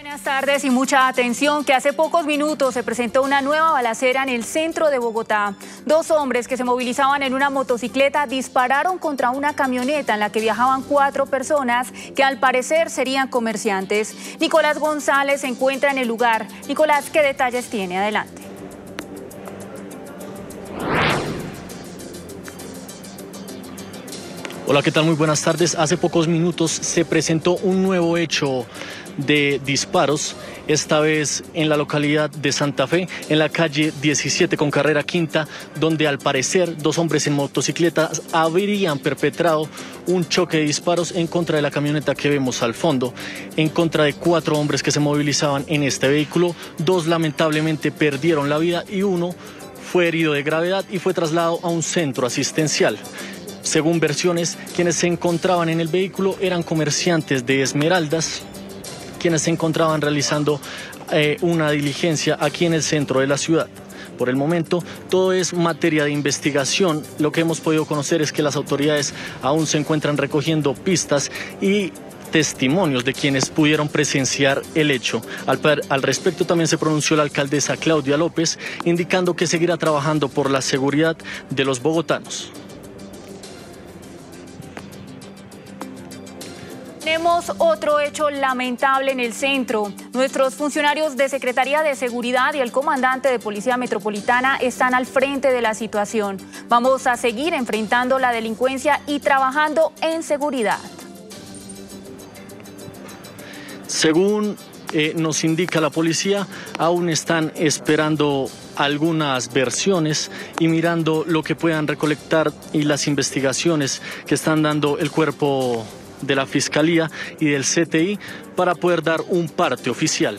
Buenas tardes y mucha atención que hace pocos minutos se presentó una nueva balacera en el centro de Bogotá. Dos hombres que se movilizaban en una motocicleta dispararon contra una camioneta en la que viajaban cuatro personas que al parecer serían comerciantes. Nicolás González se encuentra en el lugar. Nicolás, ¿qué detalles tiene? Adelante. Hola, ¿qué tal? Muy buenas tardes. Hace pocos minutos se presentó un nuevo hecho de disparos, esta vez en la localidad de Santa Fe, en la calle 17 con carrera quinta, donde al parecer dos hombres en motocicletas habrían perpetrado un choque de disparos en contra de la camioneta que vemos al fondo, en contra de cuatro hombres que se movilizaban en este vehículo. Dos lamentablemente perdieron la vida y uno fue herido de gravedad y fue trasladado a un centro asistencial. Según versiones, quienes se encontraban en el vehículo eran comerciantes de Esmeraldas, quienes se encontraban realizando eh, una diligencia aquí en el centro de la ciudad. Por el momento, todo es materia de investigación. Lo que hemos podido conocer es que las autoridades aún se encuentran recogiendo pistas y testimonios de quienes pudieron presenciar el hecho. Al, al, respecto también se pronunció la alcaldesa Claudia López, indicando que seguirá trabajando por la seguridad de los bogotanos. Tenemos otro hecho lamentable en el centro. Nuestros funcionarios de Secretaría de Seguridad y el comandante de Policía Metropolitana están al frente de la situación. Vamos a seguir enfrentando la delincuencia y trabajando en seguridad. Según eh, nos indica la policía, aún están esperando algunas versiones y mirando lo que puedan recolectar y las investigaciones que están dando el cuerpo de la Fiscalía y del CTI para poder dar un parte oficial.